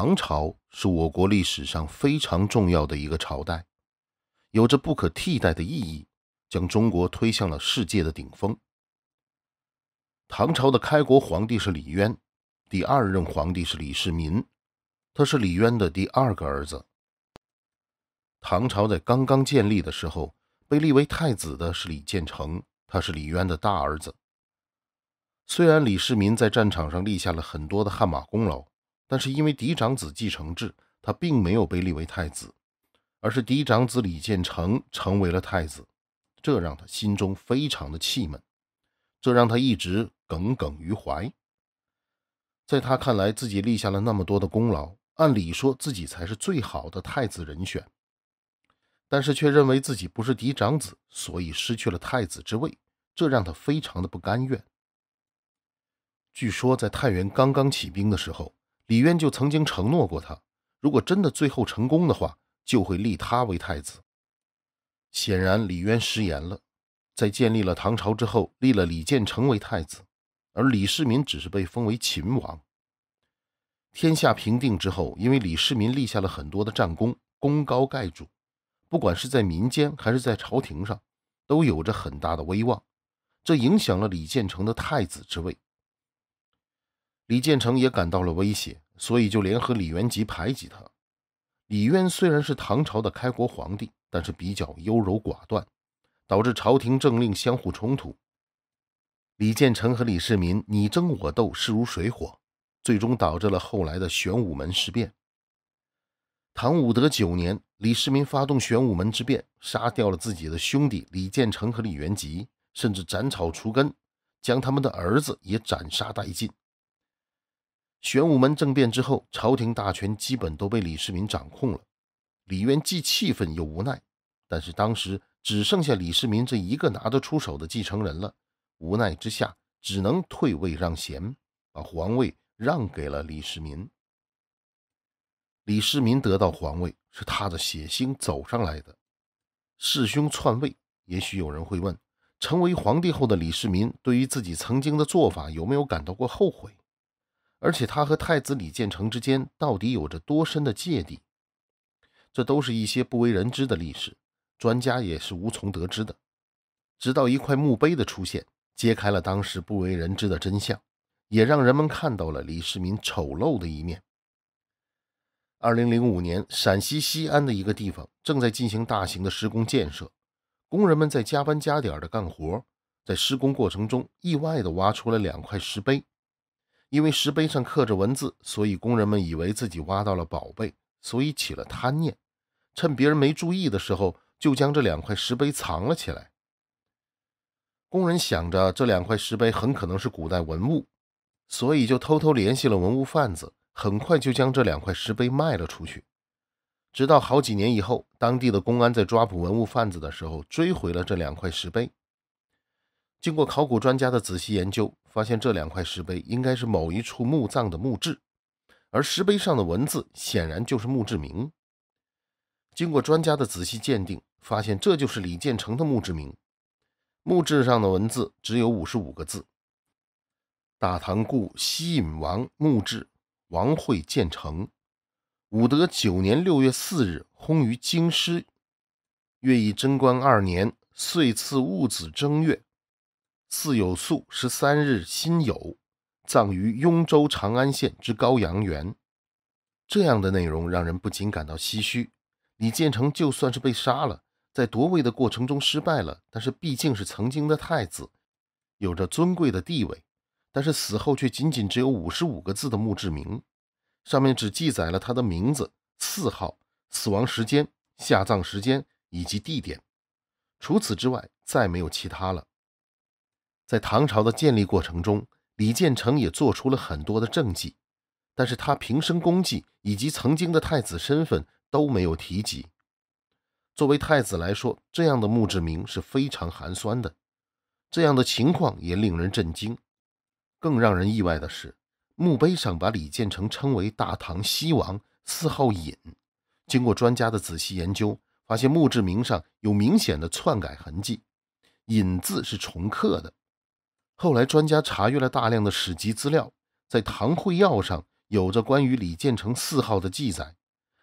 唐朝是我国历史上非常重要的一个朝代，有着不可替代的意义，将中国推向了世界的顶峰。唐朝的开国皇帝是李渊，第二任皇帝是李世民，他是李渊的第二个儿子。唐朝在刚刚建立的时候，被立为太子的是李建成，他是李渊的大儿子。虽然李世民在战场上立下了很多的汗马功劳，但是因为嫡长子继承制，他并没有被立为太子，而是嫡长子李建成成为了太子，这让他心中非常的气闷，这让他一直耿耿于怀。在他看来，自己立下了那么多的功劳，按理说自己才是最好的太子人选，但是却认为自己不是嫡长子，所以失去了太子之位，这让他非常的不甘愿。据说在太原刚刚起兵的时候，李渊就曾经承诺过他，如果真的最后成功的话，就会立他为太子。显然，李渊食言了，在建立了唐朝之后，立了李建成为太子，而李世民只是被封为秦王。天下平定之后，因为李世民立下了很多的战功，功高盖主，不管是在民间还是在朝廷上，都有着很大的威望，这影响了李建成的太子之位。李建成也感到了威胁，所以就联合李元吉排挤他。李渊虽然是唐朝的开国皇帝，但是比较优柔寡断，导致朝廷政令相互冲突。李建成和李世民你争我斗，势如水火，最终导致了后来的玄武门事变。唐武德九年，李世民发动玄武门之变，杀掉了自己的兄弟李建成和李元吉，甚至斩草除根，将他们的儿子也斩杀殆尽。玄武门政变之后，朝廷大权基本都被李世民掌控了。李渊既气愤又无奈，但是当时只剩下李世民这一个拿得出手的继承人了，无奈之下只能退位让贤，把皇位让给了李世民。李世民得到皇位是他的血腥走上来的，弑兄篡位。也许有人会问，成为皇帝后的李世民对于自己曾经的做法有没有感到过后悔？而且他和太子李建成之间到底有着多深的芥蒂？这都是一些不为人知的历史，专家也是无从得知的。直到一块墓碑的出现，揭开了当时不为人知的真相，也让人们看到了李世民丑陋的一面。二零零五年，陕西西安的一个地方正在进行大型的施工建设，工人们在加班加点的干活，在施工过程中意外的挖出了两块石碑。因为石碑上刻着文字，所以工人们以为自己挖到了宝贝，所以起了贪念，趁别人没注意的时候，就将这两块石碑藏了起来。工人想着这两块石碑很可能是古代文物，所以就偷偷联系了文物贩子，很快就将这两块石碑卖了出去。直到好几年以后，当地的公安在抓捕文物贩子的时候，追回了这两块石碑。经过考古专家的仔细研究，发现这两块石碑应该是某一处墓葬的墓志，而石碑上的文字显然就是墓志铭。经过专家的仔细鉴定，发现这就是李建成的墓志铭。墓志上的文字只有五十五个字：“大唐故西隐王墓志，王会建成，武德九年六月四日薨于京师，月以贞观二年岁次戊子正月。”四有素十三日辛酉，葬于雍州长安县之高阳园。这样的内容让人不禁感到唏嘘。李建成就算是被杀了，在夺位的过程中失败了，但是毕竟是曾经的太子，有着尊贵的地位。但是死后却仅仅只有五十五个字的墓志铭，上面只记载了他的名字、谥号、死亡时间、下葬时间以及地点。除此之外，再没有其他了。在唐朝的建立过程中，李建成也做出了很多的政绩，但是他平生功绩以及曾经的太子身份都没有提及。作为太子来说，这样的墓志铭是非常寒酸的。这样的情况也令人震惊。更让人意外的是，墓碑上把李建成称为大唐西王，谥号隐。经过专家的仔细研究，发现墓志铭上有明显的篡改痕迹，隐字是重刻的。后来，专家查阅了大量的史籍资料，在《唐会要》上有着关于李建成四号的记载，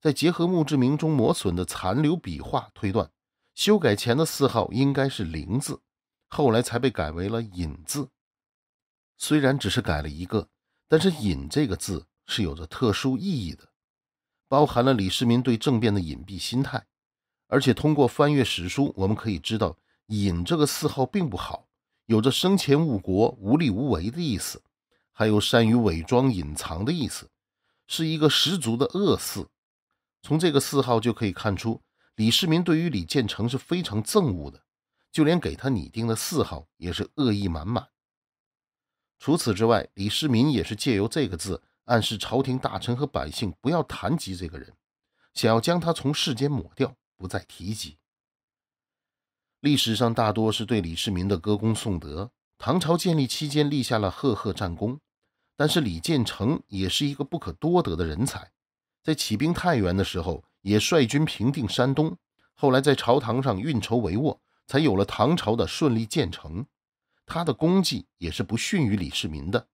再结合墓志铭中磨损的残留笔画推断，修改前的四号应该是“林”字，后来才被改为了“尹”字。虽然只是改了一个，但是“尹”这个字是有着特殊意义的，包含了李世民对政变的隐蔽心态。而且通过翻阅史书，我们可以知道“尹”这个谥号并不好，有着生前误国、无力无为的意思，还有善于伪装、隐藏的意思，是一个十足的恶四。从这个四号就可以看出，李世民对于李建成是非常憎恶的，就连给他拟定的谥号也是恶意满满。除此之外，李世民也是借由这个字暗示朝廷大臣和百姓不要谈及这个人，想要将他从世间抹掉。不再提及。历史上大多是对李世民的歌功颂德。唐朝建立期间立下了赫赫战功，但是李建成也是一个不可多得的人才。在起兵太原的时候，也率军平定山东。后来在朝堂上运筹帷幄，才有了唐朝的顺利建成。他的功绩也是不逊于李世民的。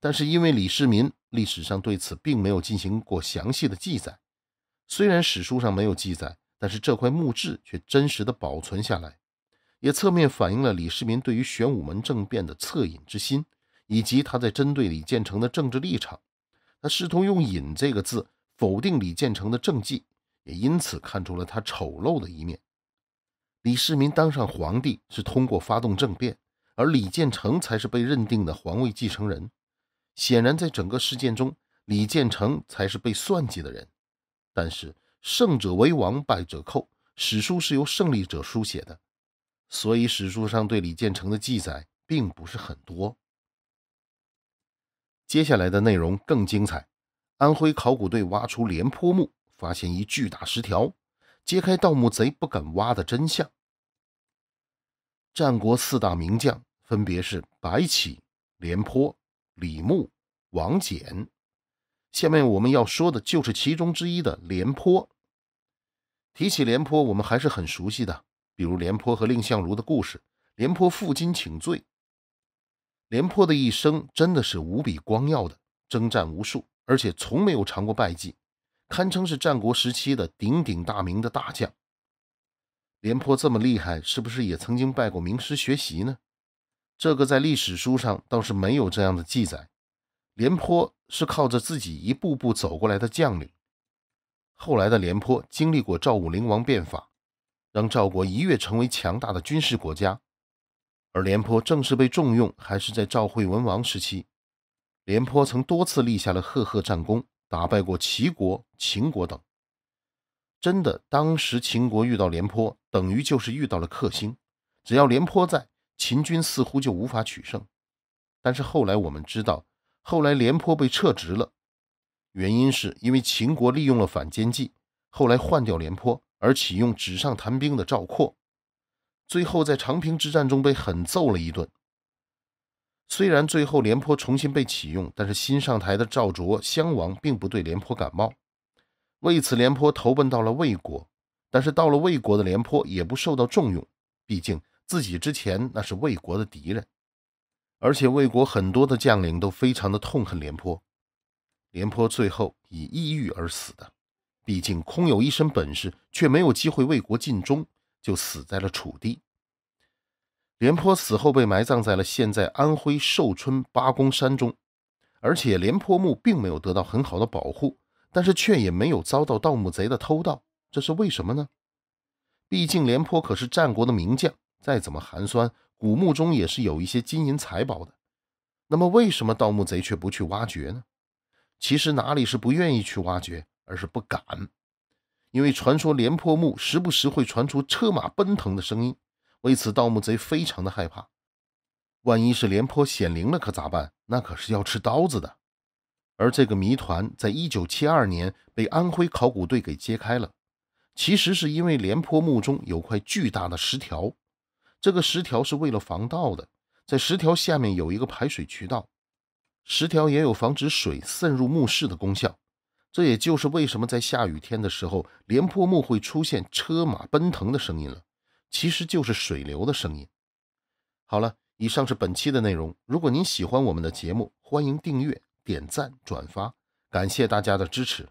但是因为李世民，历史上对此并没有进行过详细的记载。虽然史书上没有记载。但是这块墓志却真实的保存下来，也侧面反映了李世民对于玄武门政变的恻隐之心，以及他在针对李建成的政治立场。他试图用“隐”这个字否定李建成的政绩，也因此看出了他丑陋的一面。李世民当上皇帝是通过发动政变，而李建成才是被认定的皇位继承人。显然，在整个事件中，李建成才是被算计的人。但是，胜者为王，败者寇。史书是由胜利者书写的，所以史书上对李建成的记载并不是很多。接下来的内容更精彩。安徽考古队挖出廉颇墓，发现一巨大石条，揭开盗墓贼不敢挖的真相。战国四大名将分别是白起、廉颇、李牧、王翦。下面我们要说的就是其中之一的廉颇。提起廉颇，我们还是很熟悉的，比如廉颇和蔺相如的故事，廉颇负荆请罪。廉颇的一生真的是无比光耀的，征战无数，而且从没有尝过败绩，堪称是战国时期的鼎鼎大名的大将。廉颇这么厉害，是不是也曾经拜过名师学习呢？这个在历史书上倒是没有这样的记载。廉颇是靠着自己一步步走过来的将领。后来的廉颇经历过赵武灵王变法，让赵国一跃成为强大的军事国家。而廉颇正式被重用，还是在赵惠文王时期。廉颇曾多次立下了赫赫战功，打败过齐国、秦国等。真的，当时秦国遇到廉颇，等于就是遇到了克星。只要廉颇在，秦军似乎就无法取胜。但是后来我们知道。后来廉颇被撤职了，原因是因为秦国利用了反间计，后来换掉廉颇，而启用纸上谈兵的赵括，最后在长平之战中被狠揍了一顿。虽然最后廉颇重新被启用，但是新上台的赵卓襄王并不对廉颇感冒，为此廉颇投奔到了魏国。但是到了魏国的廉颇也不受到重用，毕竟自己之前那是魏国的敌人。而且魏国很多的将领都非常的痛恨廉颇，廉颇最后以抑郁而死的。毕竟空有一身本事，却没有机会为国尽忠，就死在了楚地。廉颇死后被埋葬在了现在安徽寿春八公山中，而且廉颇墓并没有得到很好的保护，但是却也没有遭到盗墓贼的偷盗，这是为什么呢？毕竟廉颇可是战国的名将，再怎么寒酸。古墓中也是有一些金银财宝的，那么为什么盗墓贼却不去挖掘呢？其实哪里是不愿意去挖掘，而是不敢。因为传说廉颇墓时不时会传出车马奔腾的声音，为此盗墓贼非常的害怕。万一是廉颇显灵了，可咋办？那可是要吃刀子的。而这个谜团在一九七二年被安徽考古队给揭开了，其实是因为廉颇墓中有块巨大的石条。这个石条是为了防盗的，在石条下面有一个排水渠道，石条也有防止水渗入墓室的功效。这也就是为什么在下雨天的时候，廉颇墓会出现车马奔腾的声音了，其实就是水流的声音。好了，以上是本期的内容。如果您喜欢我们的节目，欢迎订阅、点赞、转发，感谢大家的支持。